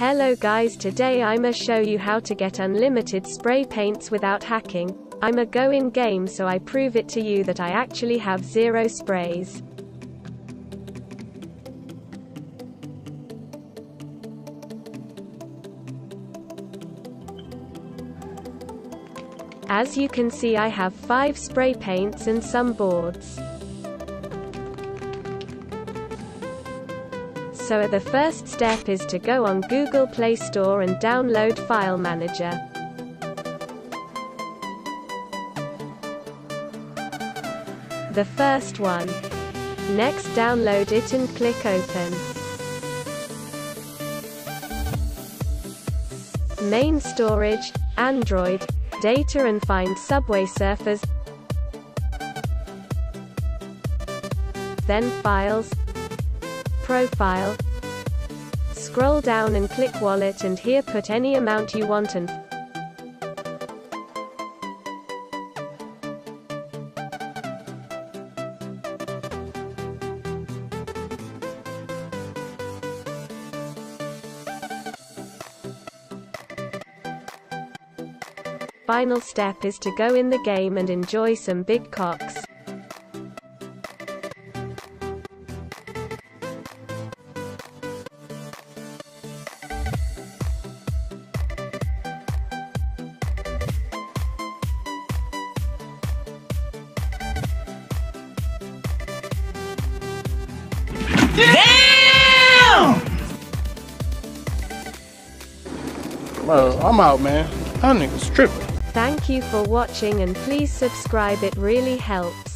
Hello guys today I'ma show you how to get unlimited spray paints without hacking. I'ma go in game so I prove it to you that I actually have zero sprays. As you can see I have 5 spray paints and some boards. So the first step is to go on Google Play Store and download File Manager. The first one. Next download it and click open. Main storage, Android, data and find Subway Surfers. Then Files, Profile. Scroll down and click Wallet and here put any amount you want and Final step is to go in the game and enjoy some big cocks. Damn! Well, I'm out, man. That nigga's tripping. Thank you for watching and please subscribe it really helps.